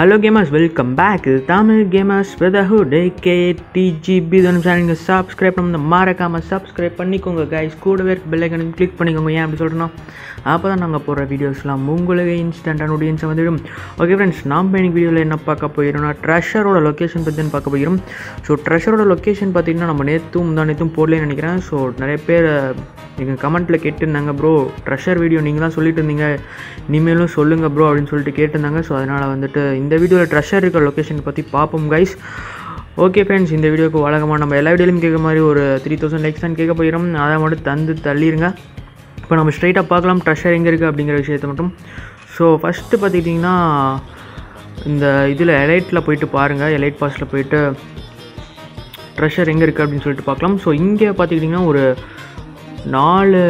Hello gamers welcome back இது Tamil gamers விதஹுட் AK DGP தனும் சப்ஸ்கிரைப் பண்ண மறக்காமல் சப்ஸ்கிரைப் பண்ணிக்கோங்க கைஸ் கூடவே இருக்க பெல்லைக்கனும் கிளிக் பண்ணிக்கோங்க. ஏன் அப்படி சொல்கிறேன்னா அப்போ தான் நாங்கள் போடுற வீடியோஸ்லாம் உங்களுக்கு இன்ஸ்டன்ட் ஆடியன்ஸை வந்துடும் ஓகே ஃப்ரெண்ட்ஸ் நாம் இன்னைக்கு வீடியோவில் என்ன பார்க்க போயிடும்னா ட்ரெஷரோட லொக்கேஷன் பற்றி பார்க்க போயிடும் ஸோ ட்ரெஷரோட லொக்கேஷன் பார்த்திங்கன்னா நம்ம நேற்றும் முந்தா நேற்றும் போடலன்னு நினைக்கிறேன். ஸோ நிறைய பேர் எங்கள் கமெண்ட்டில் கேட்டிருந்தாங்க ப்ரோ ட்ரெஷர் வீடியோ நீங்கள் தான் சொல்லிட்டு இருந்தீங்க. இனிமேலும் சொல்லுங்கள் ப்ரோ அப்படின்னு சொல்லிட்டு கேட்டிருந்தாங்க. ஸோ அதனால் வந்துட்டு இந்த இந்த வீடியோவில் ட்ரெஷர் இருக்கிற லொக்கேஷன் பற்றி பார்ப்போம் கைஸ் ஓகே ஃப்ரெண்ட்ஸ் இந்த வீடியோக்கு வழக்கமாக நம்ம எல்லா வீடியோலையும் கேட்க மாதிரி ஒரு த்ரீ தௌசண்ட் லைக்ஸ் தான் கேட்க போயிடும் அதை மட்டும் தந்து தள்ளிடுங்க இப்போ நம்ம ஸ்ட்ரைட்டாக பார்க்கலாம் ட்ரெஷர் எங்கே இருக்குது அப்படிங்கிற விஷயத்தை மட்டும். ஸோ ஃபஸ்ட்டு பார்த்துக்கிட்டிங்கன்னா இந்த இதில் எலைட்டில் போயிட்டு பாருங்கள் எலைட் பாஸில் போயிட்டு ட்ரெஷர் எங்கே இருக்குது அப்படின்னு சொல்லிட்டு பார்க்கலாம். ஸோ இங்கே பார்த்துக்கிட்டிங்கன்னா ஒரு நாலு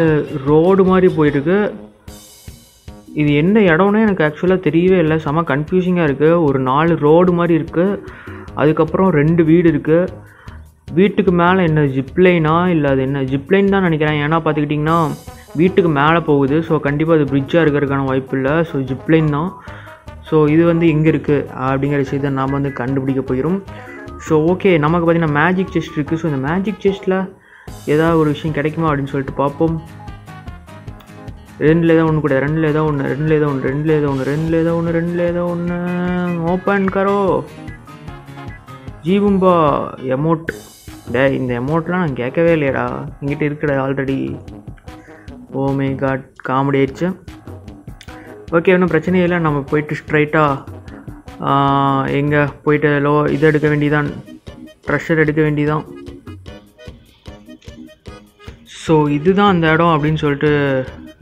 ரோடு மாதிரி போயிட்டுருக்கு இது என்ன இடம்னே எனக்கு ஆக்சுவலாக தெரியவே இல்லை. செம கன்ஃபியூசிங்காக இருக்குது ஒரு நாலு ரோடு மாதிரி இருக்குது அதுக்கப்புறம் ரெண்டு வீடு இருக்குது வீட்டுக்கு மேலே என்ன ஜிப்லைனா இல்லை அது என்ன ஜிப்லைன் தான் நினைக்கிறேன். ஏன்னா பார்த்துக்கிட்டிங்கன்னா வீட்டுக்கு மேலே போகுது. ஸோ கண்டிப்பாக அது பிரிட்ஜாக இருக்கிறதுக்கான வாய்ப்பு இல்லை. ஸோ ஜிப்லைன் தான். ஸோ இது வந்து எங்கே இருக்குது அப்படிங்கிற விஷயத்தை நாம் வந்து கண்டுபிடிக்க போயிடும் ஸோ ஓகே நமக்கு பார்த்திங்கன்னா மேஜிக் செஸ்ட் இருக்குது ஸோ இந்த மேஜிக் செஸ்ட்டில் ஏதாவது ஒரு விஷயம் கிடைக்குமா அப்படின்னு சொல்லிட்டு பார்ப்போம். ரெண்டில் ஏதோ ஒன்று கூட ரெண்டில் ஏதோ ஒன்று ரெண்டில் ஏதோ ஒன்று ரெண்டில் ஏதோ ஒன்று ரெண்டில் ஏதோ ஒன்று ரெண்டில் ஏதோ ஒன்று ஓப்பன் கரோ. ஜீவும்பா எமௌண்ட் டே இந்த எமௌண்ட்லாம் நான் கேட்கவே இல்லையடா. இங்கிட்ட இருக்குடா already oh my god comedy ஆயிடுச்சு. ஓகே ஒன்றும் பிரச்சனையே இல்லை. நம்ம போயிட்டு ஸ்ட்ரைட்டாக எங்கே போயிட்டு லோ இது எடுக்க வேண்டியதான் ட்ரெஷர் எடுக்க வேண்டியதான் ஸோ இதுதான் அந்த இடம் அப்படின்னு சொல்லிட்டு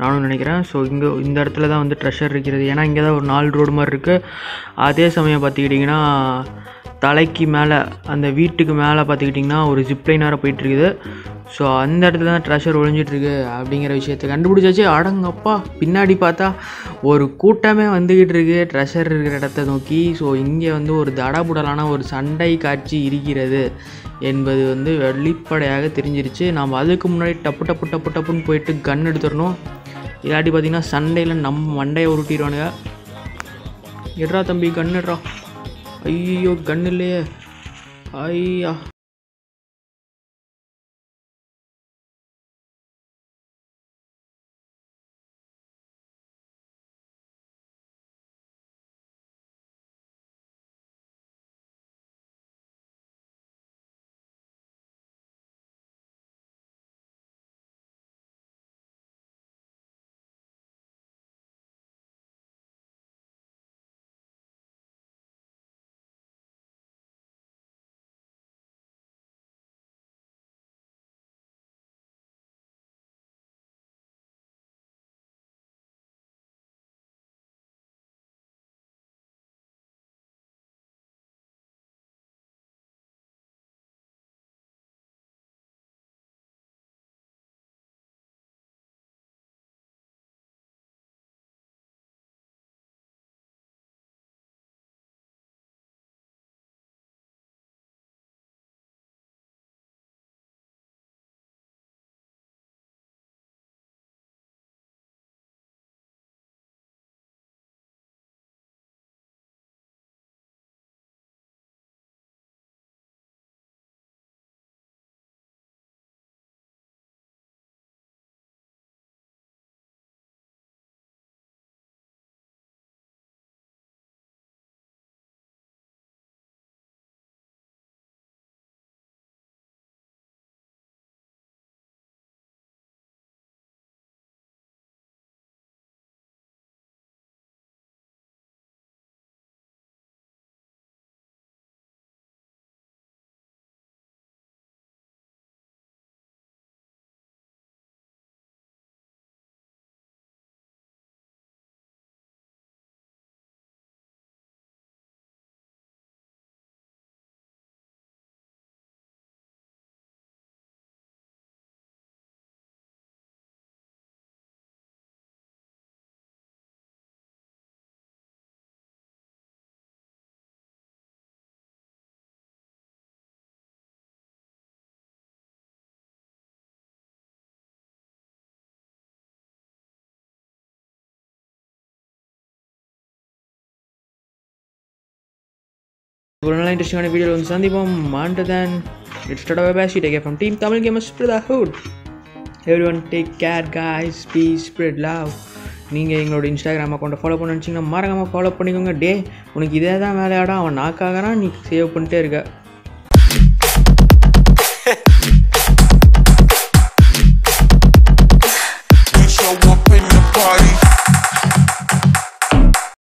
நானும் நினைக்கிறேன். ஸோ இங்கே இந்த இடத்துல தான் வந்து ட்ரெஷர் இருக்கிறது. ஏன்னா இங்கே தான் ஒரு நாலு ரோடு மாதிரி இருக்குது அதே சமயம் பார்த்துக்கிட்டிங்கன்னா தலைக்கு மேலே அந்த வீட்டுக்கு மேலே பார்த்துக்கிட்டிங்கன்னா ஒரு ஜிப்லைனாக போயிட்டுருக்குது. ஸோ அந்த இடத்துல தான் ட்ரெஷர் ஒழிஞ்சிட்ருக்கு அப்படிங்கிற விஷயத்த கண்டுபிடிச்சாச்சு. அடங்கப்பா பின்னாடி பார்த்தா ஒரு கூட்டமே வந்துக்கிட்டு இருக்கு ட்ரெஷர் இருக்கிற இடத்த நோக்கி. ஸோ இங்கே வந்து ஒரு தடபுடலான ஒரு சண்டை காட்சி இருக்கிறது என்பது வந்து வெளிப்படையாக தெரிஞ்சிருச்சு. நாம் அதுக்கு முன்னாடி டப்பு டப்பு டப்பு டப்புன்னு போயிட்டு கன் எடுத்துடணும். இல்லாட்டி பார்த்தீங்கன்னா சண்டையில் நம்ம மண்டையை உருட்டிடுவானுங்க. எட்ரா தம்பி கன்னுடுறா ஐயோ கன் இல்லையே. ஐயா. ஒரு நல்ல இன்ட்ரெஸ்டிங்கான வீடியோ வந்து சந்திப்போம். மாண்ட தேன் இட்ஸ் ஸ்டார்ட் பை பேசி take from team Tamil gamers hood every one take care guys peace spread love நீங்கள் எங்களோட இன்ஸ்டாகிராம் அக்கௌண்ட்டை ஃபாலோ பண்ண நினச்சிங்கன்னா மறக்காமல் ஃபாலோ பண்ணிக்கோங்க. டே உனக்கு இதே தான் வேலையாடா. அவன் நாக்காகறான் நீ சேவ் பண்ணிட்டே இருக்க.